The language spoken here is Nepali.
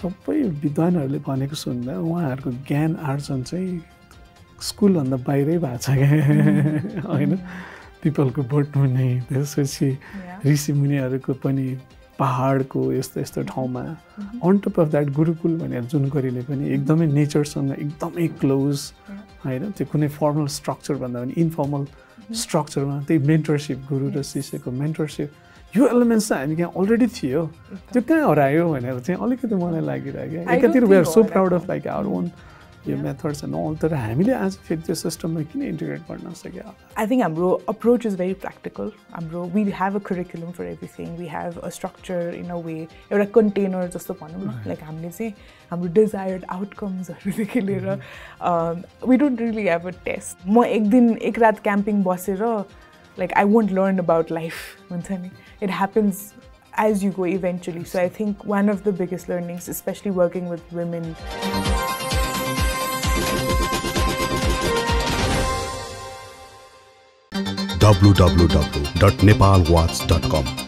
सबै विद्वानहरूले भनेको सुन्दा उहाँहरूको ज्ञान आर्जन चाहिँ स्कुलभन्दा बाहिरै भएको छ क्या। होइन? पिपलको बोट मुनि त्यसपछि ऋषि मुनिहरूको पनि पाहाडको यस्तो यस्तो ठाउँमा। On top of that Gurukul भनेर जुन गरिले पनि एकदमै नेचरसँग एकदमै क्लोज होइन? त्यो कुनै फर्मल स्ट्रक्चर भन्दा पनि इन्फर्मल स्ट्रक्चरमा त्यही मेन्टरसिप गुरु र शिष्यको मेन्टरसिप यो एलिमेन्ट्स चाहिँ हामी कहाँ अलरेडी थियो। त्यो कहाँ हरायो भनेर चाहिँ अलिकति मलाई लागिरहेको एकातिर we are so proud of like our own यो मेथड्स एन्ड अल तर हामीले आज फेरि त्यो सिस्टममा किन इन्टिग्रेट गर्न सक्यो? आई थिङ्क हाम्रो अप्रोच इज भेरी प्र्याक्टिकल हाम्रो we have a curriculum for everything we have a structure in a way एउटा कन्टेनर जस्तो भनौँ न। लाइक हामीले चाहिँ हाम्रो डिजायर्ड आउटकम्सहरूदेखि लिएर we don't really have a test म एक दिन एक रात क्याम्पिङ बसेर like I won't learn about life. It happens as you go eventually. So I think one of the biggest learnings, especially working with women, www.nepalwatts.com